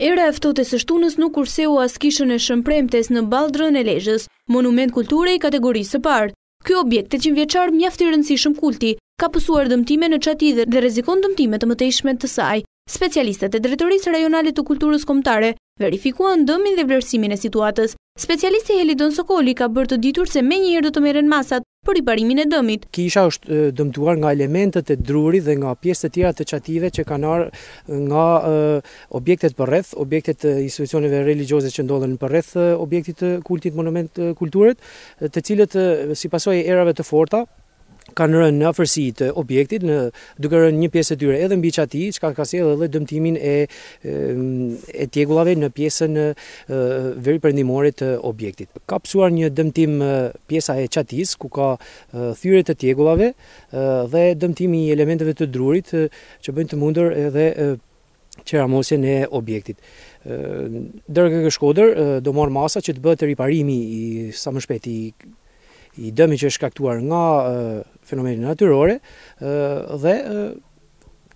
Era e ftohtë e së shtunës nuk kurseu as Kishën e Shën Premtes në Balldren e Lezhës, monument kulture i kategorisë së parë. Ky objekt tetëqindvjeçar mjaft i rëndësishëm kulti, ka pësuar dëmtime në çati dhe rrezikon dëmtime të mëtejshme të saj. Specialistët e Drejtorisë Rajonale të Kulturës Kombëtare verifikuan dëmin dhe vlerësimin e situatës. Specialisti Helidon Sokoli ka bërë të ditur se menjëherë do të merren masat për riparimin e dëmit. Kisha është dëmtuar nga elementët e drurit dhe nga pjesë të tjera të çative që kanë ardhur nga objektet përreth, objektet e institucioneve religjioze që ndodhen përreth objektit të kultit monument kulture, të cilët si pasojë e erave të forta kanë rënë në afërsi të objektit në duke rënë një pjesë e tyre edhe mbi çati, çka ka sjellë edhe dëmtimin e e tjegullave në pjesën veriperëndimore të objektit. Ka pësuar një dëmtim pjesa e çatisë, ku ka thyerje të tjegullave dhe dëmtimi i elementeve të drurit që bëjnë të mundur edhe qeramosjen e objektit. DRKK Shkodër do marrë masa që të bëhet riparimi sa më shpejt i dëmit që është shkaktuar nga fenomenet natyrore dhe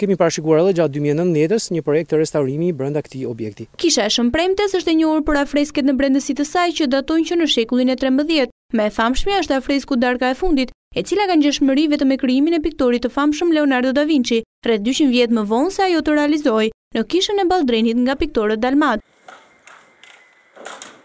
kemi parashikuar edhe gjatë 2019-s një projekt të restaurimit brenda këtij objekti. Kisha e Shën Premtes është e njohur për afresket në brendësi të saj që datojnë që në shekullin e trembëdhjetë. Më e famshmja është afresku Darka e fundit, e cila ka ngjashmëri vetëm me krijimin e piktorit të famshëm Leonardo da Vinci, rreth dyqind vjet më vonë se ajo të realizohej, në Kishën e Balldrenit nga piktorët dalmatë.